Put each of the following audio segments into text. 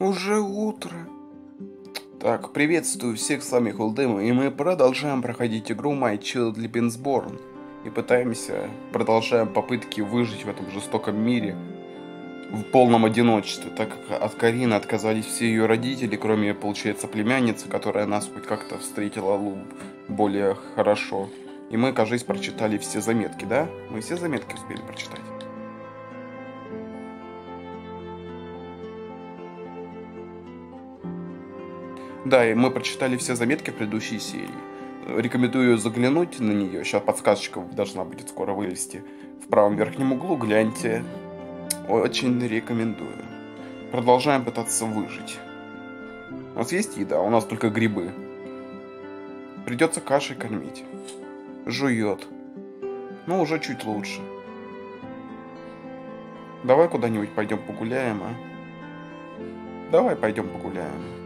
Уже утро. Так, приветствую всех с вами Холдем, и мы продолжаем проходить игру My Children Born. И пытаемся, продолжаем попытки выжить в этом жестоком мире в полном одиночестве, так как от Карины отказались все ее родители, кроме, получается, племянницы, которая нас хоть как-то встретила более хорошо. И мы, кажется, прочитали все заметки, да? Мы все заметки успели прочитать. Да, и мы прочитали все заметки предыдущей серии. Рекомендую заглянуть на нее. Сейчас подсказочка должна будет скоро вылезти. В правом верхнем углу гляньте. Очень рекомендую. Продолжаем пытаться выжить. У нас есть еда, у нас только грибы. Придется кашей кормить. Жует. Ну, уже чуть лучше. Давай куда-нибудь пойдем погуляем, а? Давай пойдем погуляем.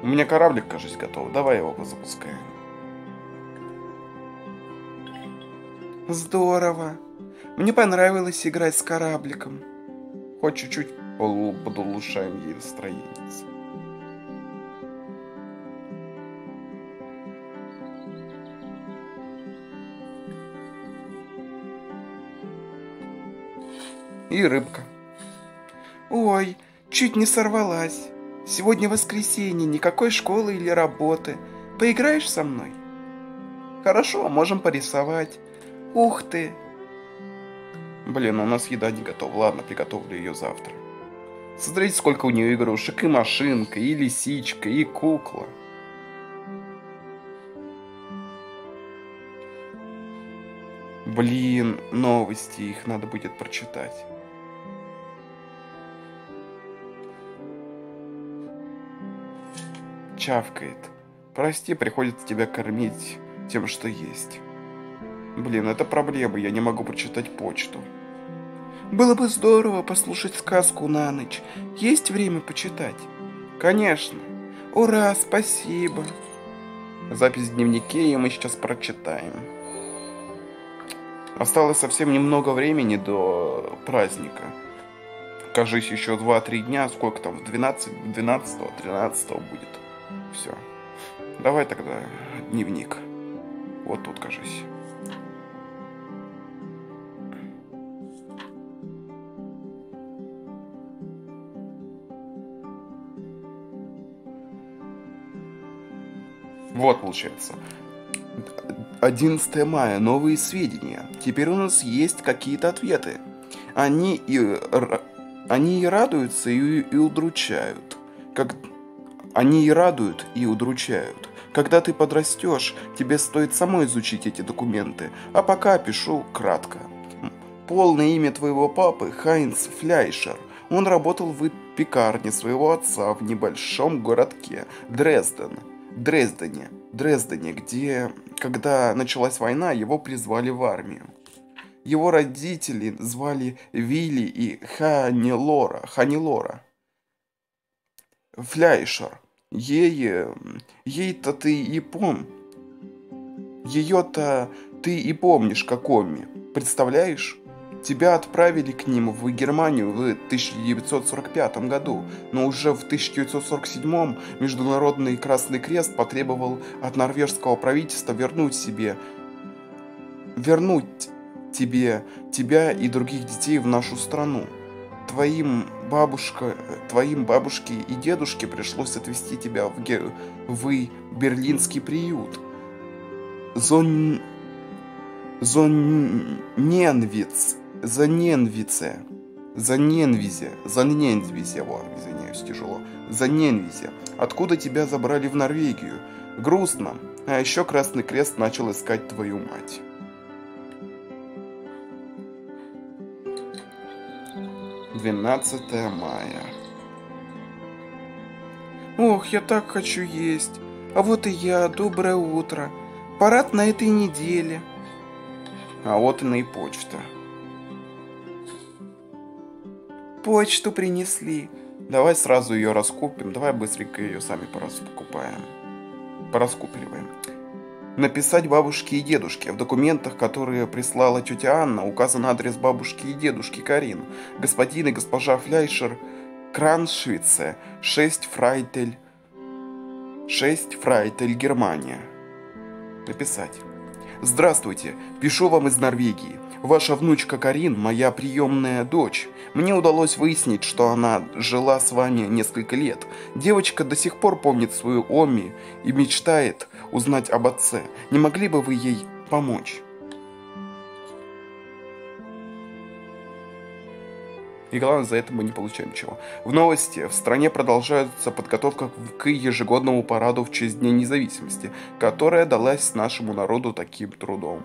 У меня кораблик, кажется, готов. Давай его запускаем. Здорово. Мне понравилось играть с корабликом. Хоть чуть-чуть подулучшаем ей настроение. И рыбка. Ой, чуть не сорвалась. Сегодня воскресенье, никакой школы или работы. Поиграешь со мной? Хорошо, можем порисовать. Ух ты! Блин, у нас еда не готова. Ладно, приготовлю ее завтра. Смотрите, сколько у нее игрушек. И машинка, и лисичка, и кукла. Блин, новости, их надо будет прочитать. Чавкает. Прости, приходится тебя кормить тем, что есть. Блин, это проблема, я не могу прочитать почту. Было бы здорово послушать сказку на ночь. Есть время почитать? Конечно. Ура, спасибо. Запись в дневнике, и мы сейчас прочитаем. Осталось совсем немного времени до праздника. Кажись, еще 2-3 дня, сколько там, 12, 12, 13 будет. Все. Давай тогда дневник. Вот тут, кажись. Вот, получается. 11 мая. Новые сведения. Теперь у нас есть какие-то ответы. Они и, они и радуются, и, и удручают. Как, они и радуют, и удручают. Когда ты подрастешь, тебе стоит самой изучить эти документы, а пока пишу кратко. Полное имя твоего папы Хайнц Фляйшер. Он работал в пекарне своего отца в небольшом городке Дрезден. Дрездене. Дрездене, где, когда началась война, его призвали в армию. Его родители звали Вилли и Ханилора. Ханилора. Фляйшер. Ей... Ей-то ты и пом... Ее-то ты и помнишь, как Омми. Представляешь? Тебя отправили к ним в Германию в 1945 году, но уже в 1947 Международный Красный Крест потребовал от норвежского правительства вернуть себе, вернуть тебе, тебя и других детей в нашу страну твоим бабушка, твоим бабушке и дедушке пришлось отвезти тебя в, ге... в берлинский приют. Зон... Зоненвиц. Заненвице. Заненвизе. Заненвизе. Во, извиняюсь, тяжело. Заненвизе. Откуда тебя забрали в Норвегию? Грустно. А еще Красный Крест начал искать твою мать. 12 мая. Ох, я так хочу есть. А вот и я, доброе утро. Парад на этой неделе. А вот она и почта. Почту принесли. Давай сразу ее раскупим. Давай быстренько ее сами пораскупаем. Пораскупливаем написать бабушке и дедушке. В документах, которые прислала тетя Анна, указан адрес бабушки и дедушки Карин. Господин и госпожа Фляйшер Краншвице, 6 Фрайтель, 6 Фрайтель, Германия. Написать. Здравствуйте, пишу вам из Норвегии. Ваша внучка Карин – моя приемная дочь. Мне удалось выяснить, что она жила с вами несколько лет. Девочка до сих пор помнит свою Оми и мечтает узнать об отце. Не могли бы вы ей помочь? И главное, за это мы не получаем ничего. В новости. В стране продолжается подготовка к ежегодному параду в честь Дня независимости, которая далась нашему народу таким трудом.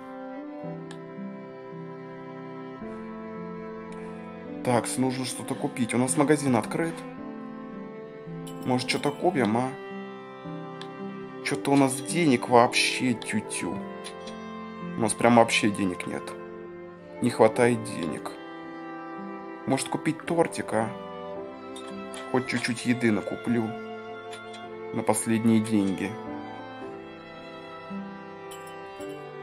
Так, нужно что-то купить. У нас магазин открыт. Может, что-то купим, а? Что-то у нас денег вообще тю-тю. У нас прям вообще денег нет. Не хватает денег. Может купить тортик, а? Хоть чуть-чуть еды накуплю. На последние деньги.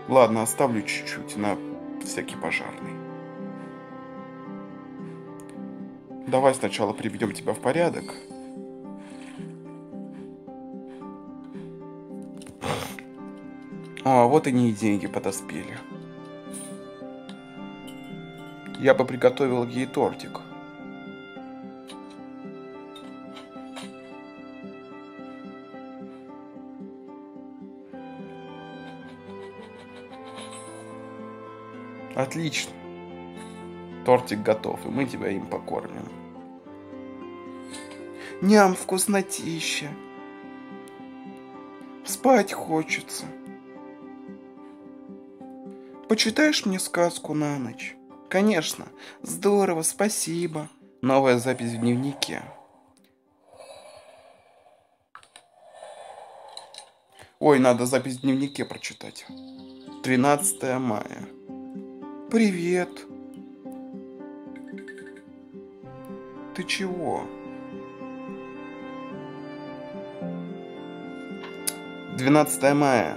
Ладно, оставлю чуть-чуть на всякий пожарный. Давай сначала приведем тебя в порядок. А, вот они и деньги подоспели. Я бы приготовил ей тортик. Отлично. Тортик готов, и мы тебя им покормим. Ням, вкуснотища. Спать хочется. Почитаешь мне сказку на ночь? Конечно. Здорово, спасибо. Новая запись в дневнике. Ой, надо запись в дневнике прочитать. 13 мая. Привет. Чего? 12 мая.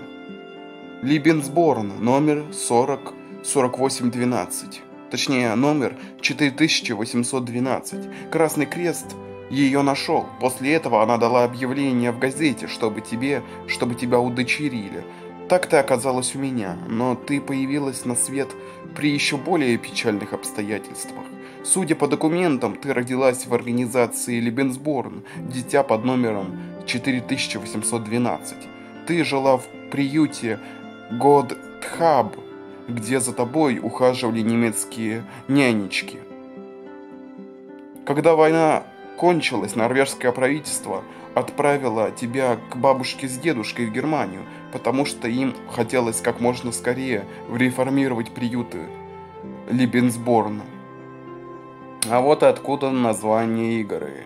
Либенсборн, номер 40 4812 точнее номер 4812. Красный Крест ее нашел. После этого она дала объявление в газете, чтобы тебе, чтобы тебя удочерили. Так ты оказалась у меня, но ты появилась на свет при еще более печальных обстоятельствах. Судя по документам, ты родилась в организации Лебенсборн, дитя под номером 4812. Ты жила в приюте Годтхаб, где за тобой ухаживали немецкие нянечки. Когда война кончилась, норвежское правительство отправило тебя к бабушке с дедушкой в Германию, потому что им хотелось как можно скорее реформировать приюты Либенсборна. А вот откуда название игры.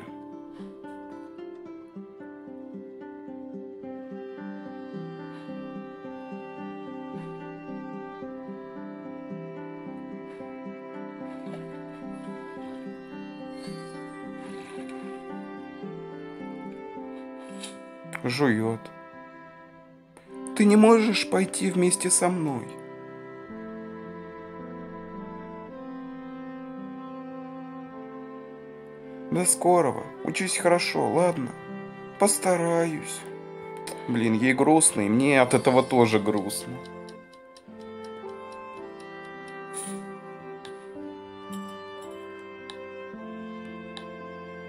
жует. Ты не можешь пойти вместе со мной. До скорого. Учись хорошо, ладно? Постараюсь. Блин, ей грустно, и мне от этого тоже грустно.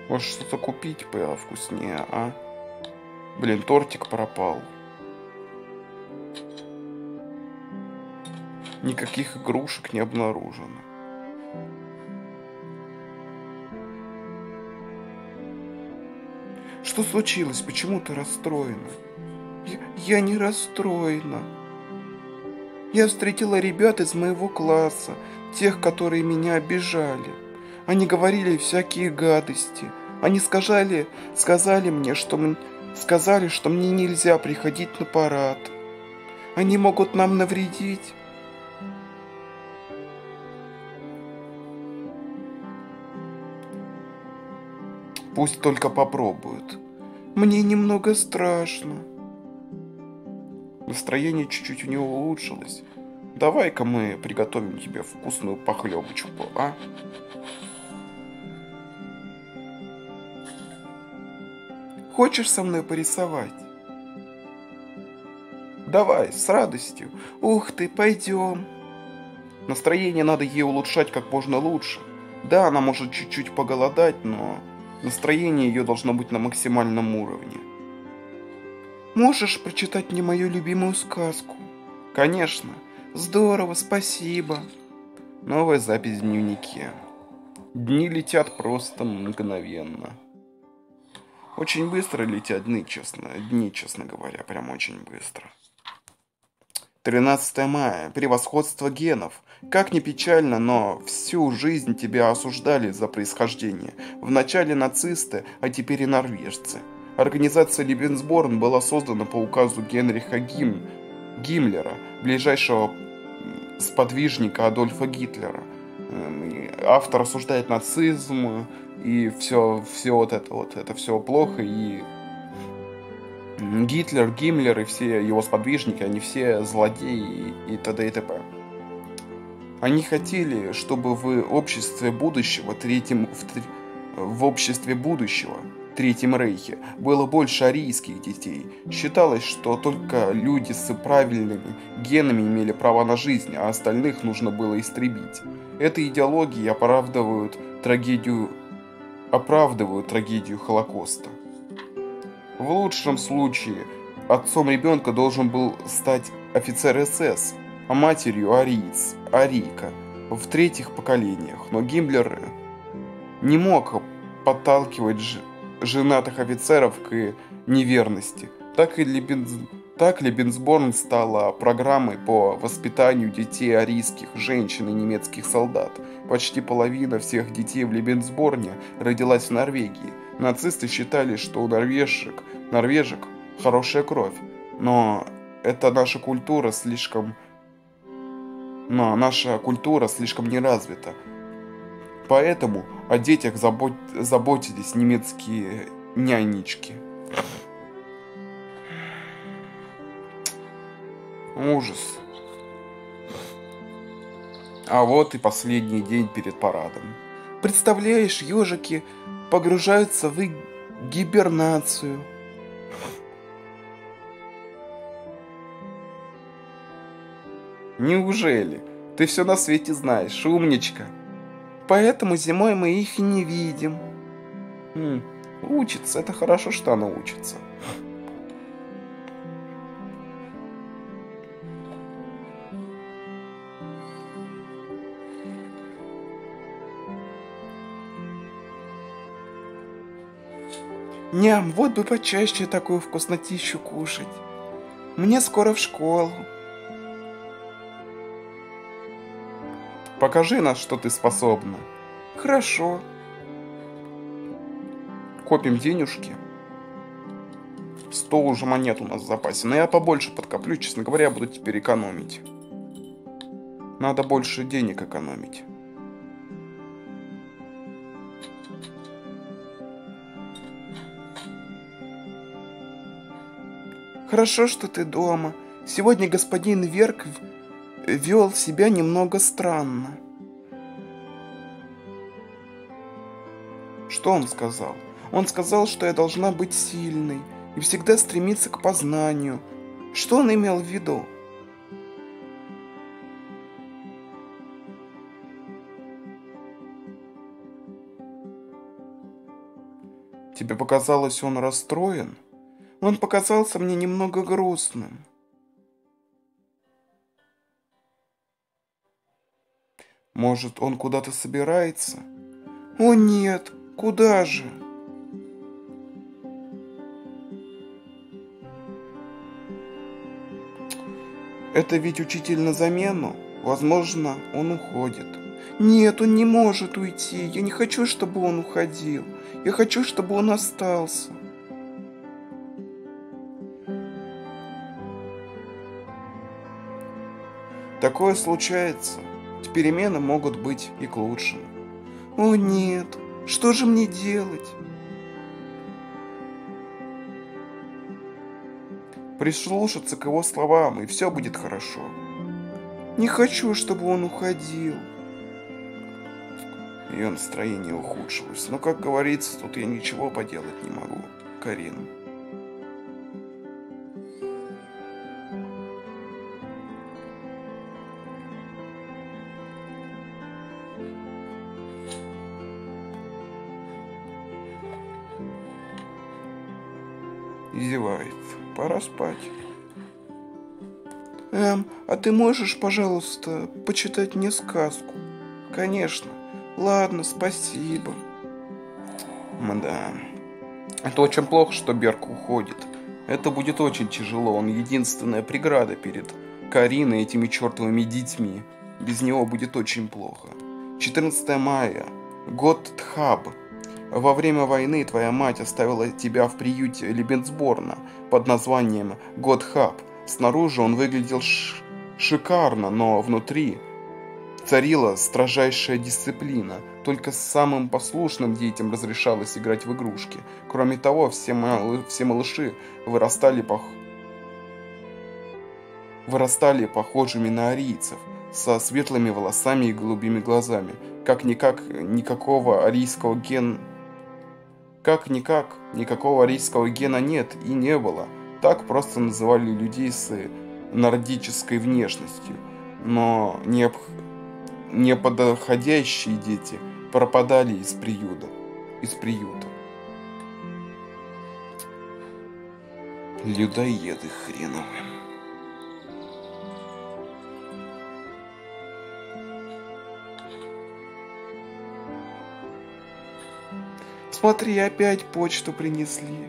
Может что-то купить вкуснее, а? Блин, тортик пропал. Никаких игрушек не обнаружено. Что случилось? Почему ты расстроена? Я, не расстроена. Я встретила ребят из моего класса, тех, которые меня обижали. Они говорили всякие гадости. Они сказали, сказали мне, что Сказали, что мне нельзя приходить на парад. Они могут нам навредить. Пусть только попробуют. Мне немного страшно. Настроение чуть-чуть у него улучшилось. Давай-ка мы приготовим тебе вкусную похлебочку, а? Хочешь со мной порисовать? Давай, с радостью. Ух ты, пойдем. Настроение надо ей улучшать как можно лучше. Да, она может чуть-чуть поголодать, но настроение ее должно быть на максимальном уровне. Можешь прочитать мне мою любимую сказку? Конечно. Здорово, спасибо. Новая запись в дневнике. Дни летят просто мгновенно. Очень быстро летят дни, честно, дни, честно говоря, прям очень быстро. 13 мая. Превосходство генов. Как ни печально, но всю жизнь тебя осуждали за происхождение. Вначале нацисты, а теперь и норвежцы. Организация Либенсборн была создана по указу Генриха Гим, Гиммлера, ближайшего сподвижника Адольфа Гитлера. Эм, автор осуждает нацизм и все, все вот это вот, это все плохо, и Гитлер, Гиммлер и все его сподвижники, они все злодеи и т.д. и т.п. Они хотели, чтобы в обществе будущего, третьем, в, в обществе будущего, Третьем Рейхе, было больше арийских детей. Считалось, что только люди с правильными генами имели право на жизнь, а остальных нужно было истребить. Эта идеология оправдывают трагедию, оправдывают трагедию Холокоста. В лучшем случае отцом ребенка должен был стать офицер СС, а матерью ариец, арийка в третьих поколениях. Но Гиммлер не мог подталкивать женатых офицеров к неверности. Так и Лебенз... Так Лебенсборн стала программой по воспитанию детей арийских женщин и немецких солдат. Почти половина всех детей в Лебенсборне родилась в Норвегии. Нацисты считали, что у норвежек, норвежек хорошая кровь, но это наша культура слишком... Но наша культура слишком не развита. Поэтому о детях забот... заботились немецкие нянечки. Ужас. А вот и последний день перед парадом. Представляешь, ежики погружаются в гибернацию. Неужели? Ты все на свете знаешь, умничка. Поэтому зимой мы их и не видим. Хм, учится, это хорошо, что она учится. Ням, вот бы почаще такую вкуснотищу кушать. Мне скоро в школу. Покажи нас, что ты способна. Хорошо. Копим денежки. Сто уже монет у нас в запасе. Но я побольше подкоплю, честно говоря, я буду теперь экономить. Надо больше денег экономить. Хорошо, что ты дома. Сегодня господин Верк вел себя немного странно. Что он сказал? Он сказал, что я должна быть сильной и всегда стремиться к познанию. Что он имел в виду? Тебе показалось, он расстроен? Он показался мне немного грустным. Может, он куда-то собирается? О нет, куда же? Это ведь учитель на замену. Возможно, он уходит. Нет, он не может уйти. Я не хочу, чтобы он уходил. Я хочу, чтобы он остался. Такое случается. Перемены могут быть и к лучшему. О нет, что же мне делать? Прислушаться к его словам, и все будет хорошо. Не хочу, чтобы он уходил. Ее настроение ухудшилось, но, как говорится, тут я ничего поделать не могу. Карин. Пора спать. Эм, а ты можешь, пожалуйста, почитать мне сказку? Конечно. Ладно, спасибо. Да. Это очень плохо, что Берг уходит. Это будет очень тяжело. Он единственная преграда перед Кариной и этими чертовыми детьми. Без него будет очень плохо. 14 мая. Год Тхаб. Во время войны твоя мать оставила тебя в приюте Лебенсборна под названием Годхаб. Снаружи он выглядел шикарно, но внутри царила строжайшая дисциплина. Только самым послушным детям разрешалось играть в игрушки. Кроме того, все, мал... все малыши вырастали, пох... вырастали похожими на арийцев, со светлыми волосами и голубыми глазами. Как-никак, никакого арийского ген... Как-никак, никакого арийского гена нет и не было. Так просто называли людей с нордической внешностью. Но необ... неподходящие дети пропадали из приюта. Из приюта. Людоеды хреновые. Смотри, опять почту принесли.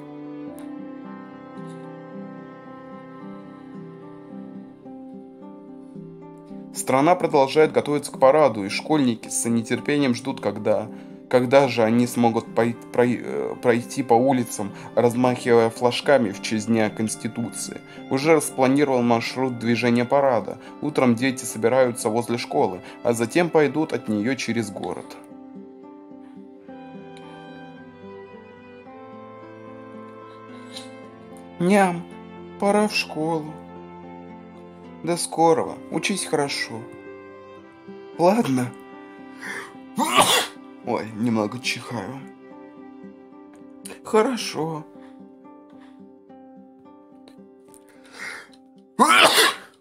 Страна продолжает готовиться к параду, и школьники с нетерпением ждут, когда, когда же они смогут э, пройти по улицам, размахивая флажками в честь Дня Конституции. Уже распланировал маршрут движения парада. Утром дети собираются возле школы, а затем пойдут от нее через город. Ням, пора в школу. До скорого. Учись хорошо. Ладно. Ой, немного чихаю. Хорошо.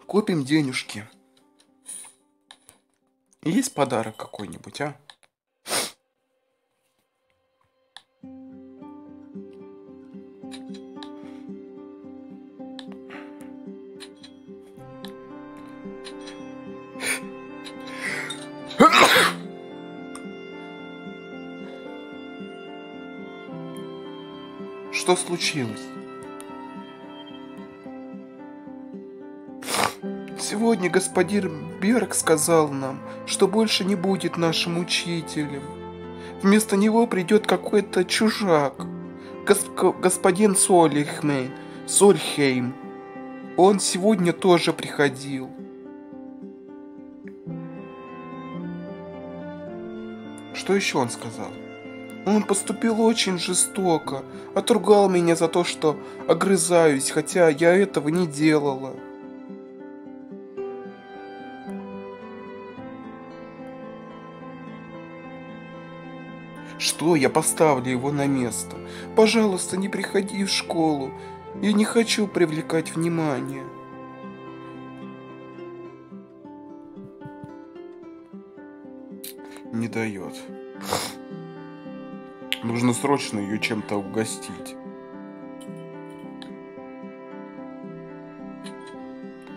Купим денежки. Есть подарок какой-нибудь, а? Что случилось? Сегодня господин Берг сказал нам, что больше не будет нашим учителем. Вместо него придет какой-то чужак, госп господин Солихмейн, Сольхейм. Он сегодня тоже приходил. Что еще он сказал? Он поступил очень жестоко, отругал меня за то, что огрызаюсь, хотя я этого не делала. Что, я поставлю его на место? Пожалуйста, не приходи в школу. Я не хочу привлекать внимание. Не дает. Нужно срочно ее чем-то угостить.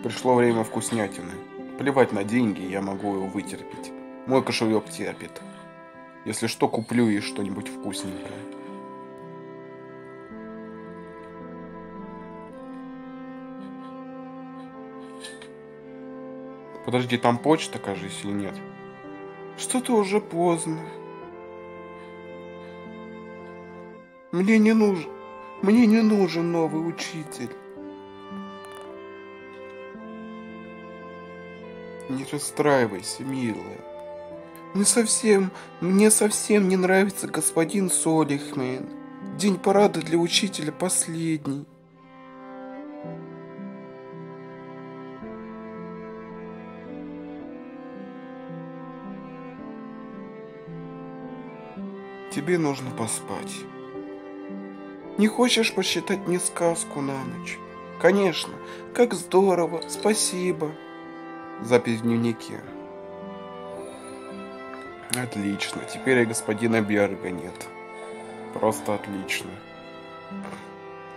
Пришло время вкуснятины. Плевать на деньги, я могу его вытерпеть. Мой кошелек терпит. Если что, куплю ей что-нибудь вкусненькое. Подожди, там почта, кажется, или нет? Что-то уже поздно. Мне не нужен, мне не нужен новый учитель. Не расстраивайся, милая. Мне совсем, мне совсем не нравится господин Солихмен. День парада для учителя последний. Тебе нужно поспать. Не хочешь посчитать мне сказку на ночь? Конечно, как здорово, спасибо. Запись в дневнике. Отлично, теперь и господина Берга нет. Просто отлично.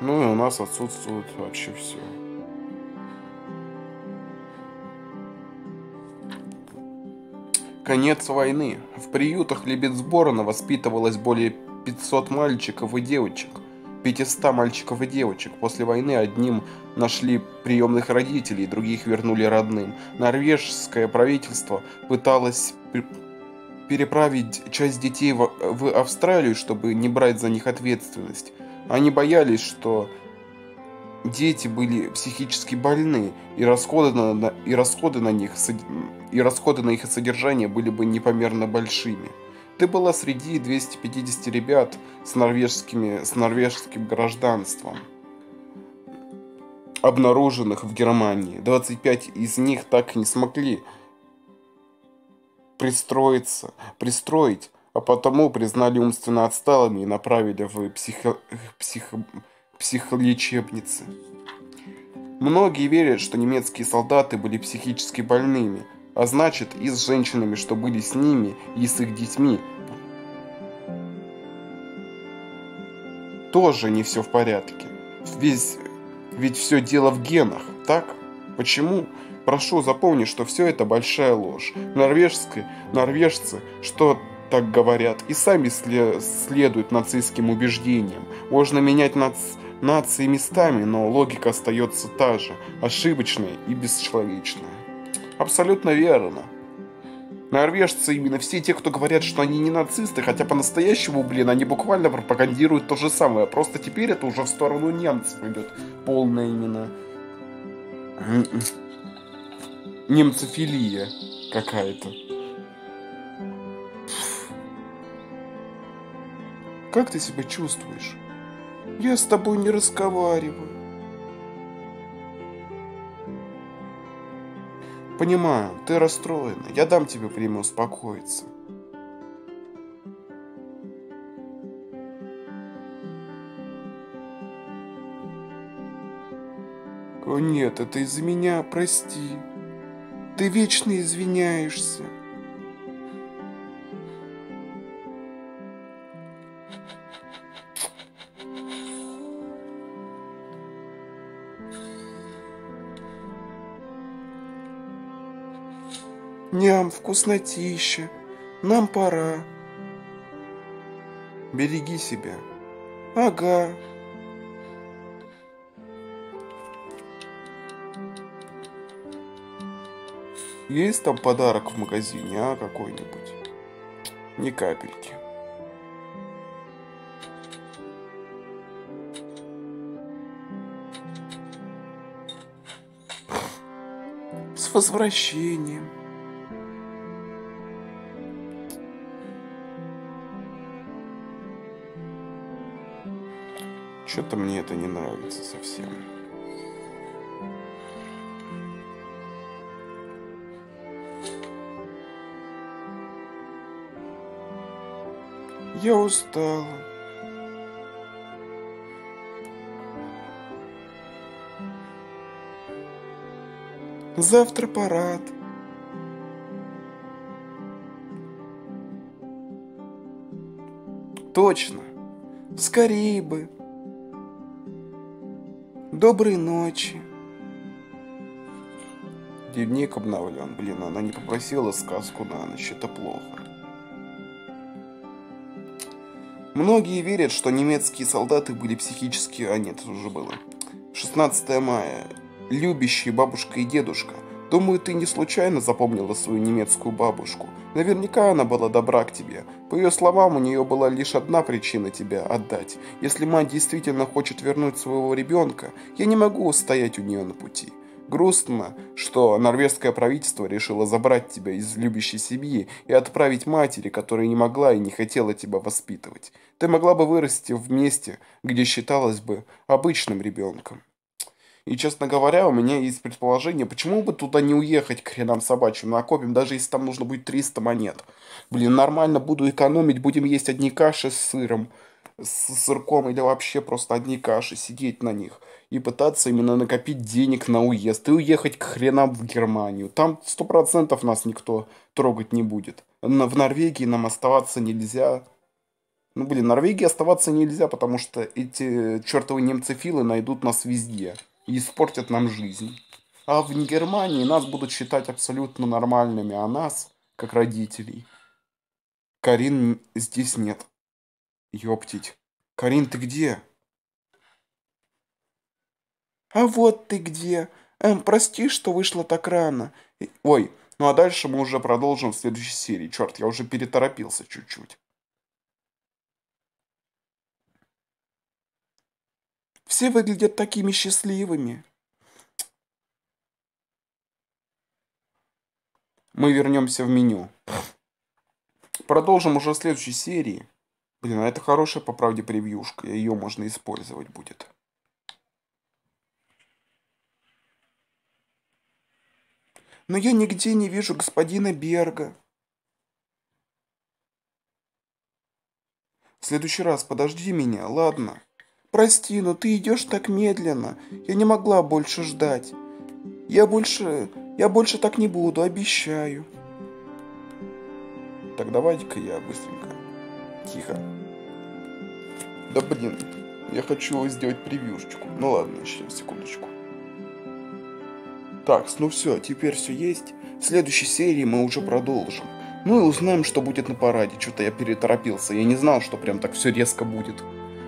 Ну и у нас отсутствует вообще все. Конец войны. В приютах Лебедсборона воспитывалось более 500 мальчиков и девочек. 500 мальчиков и девочек. После войны одним нашли приемных родителей, других вернули родным. Норвежское правительство пыталось переправить часть детей в, Австралию, чтобы не брать за них ответственность. Они боялись, что дети были психически больны, и расходы на, и расходы на них и расходы на их содержание были бы непомерно большими. Ты была среди 250 ребят с, норвежскими, с норвежским гражданством, обнаруженных в Германии. 25 из них так и не смогли пристроиться, пристроить, а потому признали умственно отсталыми и направили в психо, психо, психолечебницы. Многие верят, что немецкие солдаты были психически больными, а значит и с женщинами, что были с ними, и с их детьми. Тоже не все в порядке. Весь, ведь все дело в генах, так? Почему? Прошу, запомни, что все это большая ложь. Норвежские, норвежцы, что так говорят, и сами следуют нацистским убеждениям. Можно менять нац нации местами, но логика остается та же, ошибочная и бесчеловечная. Абсолютно верно. Норвежцы именно все те, кто говорят, что они не нацисты, хотя по-настоящему, блин, они буквально пропагандируют то же самое. Просто теперь это уже в сторону немцев идет. Полная именно немцофилия какая-то. Как ты себя чувствуешь? Я с тобой не разговариваю. Понимаю, ты расстроена. Я дам тебе время успокоиться. О нет, это из-за меня, прости. Ты вечно извиняешься. Ням, вкуснотища. Нам пора. Береги себя. Ага. Есть там подарок в магазине, а, какой-нибудь? Ни капельки. С возвращением. Что-то мне это не нравится совсем. Я устала. Завтра парад. Точно. Скорее бы. Доброй ночи. Дневник обновлен. Блин, она не попросила сказку на ночь. Это плохо. Многие верят, что немецкие солдаты были психически... А нет, это уже было. 16 мая. Любящие бабушка и дедушка. Думаю, ты не случайно запомнила свою немецкую бабушку. Наверняка она была добра к тебе. По ее словам, у нее была лишь одна причина тебя отдать. Если мать действительно хочет вернуть своего ребенка, я не могу стоять у нее на пути. Грустно, что норвежское правительство решило забрать тебя из любящей семьи и отправить матери, которая не могла и не хотела тебя воспитывать. Ты могла бы вырасти в месте, где считалась бы обычным ребенком. И, честно говоря, у меня есть предположение, почему бы туда не уехать к хренам собачьим, накопим, даже если там нужно будет 300 монет. Блин, нормально буду экономить, будем есть одни каши с сыром. с сырком или вообще просто одни каши, сидеть на них и пытаться именно накопить денег на уезд и уехать к хренам в Германию. Там сто процентов нас никто трогать не будет. В Норвегии нам оставаться нельзя. Ну, блин, Норвегии оставаться нельзя, потому что эти чертовы немцефилы найдут нас везде и испортят нам жизнь. А в Германии нас будут считать абсолютно нормальными, а нас, как родителей, Карин здесь нет. Ёптить. Карин, ты где? А вот ты где. Эм, прости, что вышло так рано. Ой, ну а дальше мы уже продолжим в следующей серии. Черт, я уже переторопился чуть-чуть. Все выглядят такими счастливыми. Мы вернемся в меню. Продолжим уже в следующей серии. Блин, а это хорошая, по правде, превьюшка. Ее можно использовать будет. Но я нигде не вижу господина Берга. В следующий раз подожди меня, ладно? Прости, но ты идешь так медленно. Я не могла больше ждать. Я больше... Я больше так не буду, обещаю. Так давайте-ка я быстренько. Тихо. Да блин, я хочу сделать превьюшечку. Ну ладно, сейчас, секундочку. Так, ну все, теперь все есть. В следующей серии мы уже продолжим. Ну и узнаем, что будет на параде. Что-то я переторопился. Я не знал, что прям так все резко будет.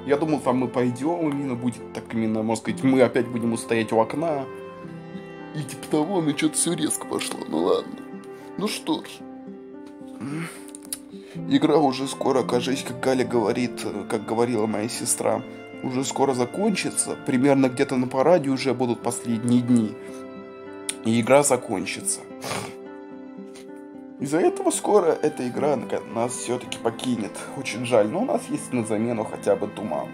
Я думал, там мы пойдем, именно будет так именно, можно сказать, мы опять будем стоять у окна. И типа того, ну что-то все резко пошло. Ну ладно. Ну что ж. Игра уже скоро, кажись, как Галя говорит, как говорила моя сестра, уже скоро закончится. Примерно где-то на параде уже будут последние дни. И игра закончится. Из-за этого скоро эта игра нас все-таки покинет. Очень жаль, но у нас есть на замену хотя бы туман.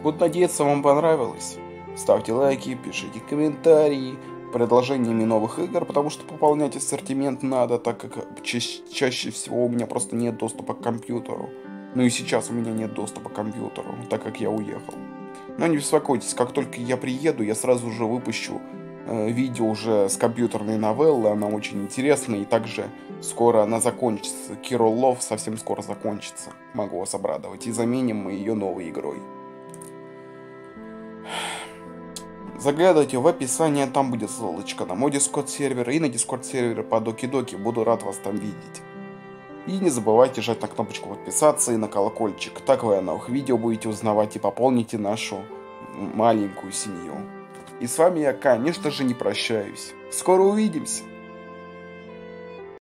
Буду надеяться, вам понравилось. Ставьте лайки, пишите комментарии, предложениями новых игр, потому что пополнять ассортимент надо, так как ча чаще всего у меня просто нет доступа к компьютеру. Ну и сейчас у меня нет доступа к компьютеру, так как я уехал. Но не беспокойтесь, как только я приеду, я сразу же выпущу видео уже с компьютерной новеллы, она очень интересная, и также скоро она закончится. Кирол Лов совсем скоро закончится, могу вас обрадовать, и заменим мы ее новой игрой. Заглядывайте в описание, там будет ссылочка на мой дискорд сервер и на дискорд сервер по Доки Доки, буду рад вас там видеть. И не забывайте жать на кнопочку подписаться и на колокольчик, так вы о новых видео будете узнавать и пополните нашу маленькую семью. И с вами я, конечно же, не прощаюсь. Скоро увидимся!